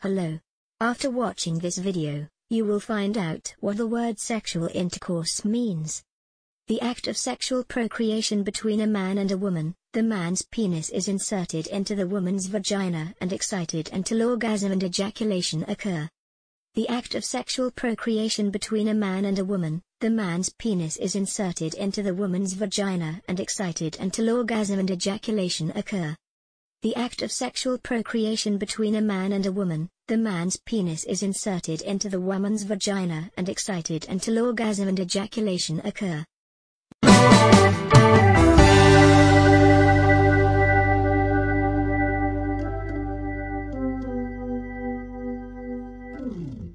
Hello. After watching this video, you will find out what the word sexual intercourse means. The act of sexual procreation between a man and a woman, the man's penis is inserted into the woman's vagina and excited until orgasm and ejaculation occur. The act of sexual procreation between a man and a woman, the man's penis is inserted into the woman's vagina and excited until orgasm and ejaculation occur the act of sexual procreation between a man and a woman, the man's penis is inserted into the woman's vagina and excited until orgasm and ejaculation occur. Mm.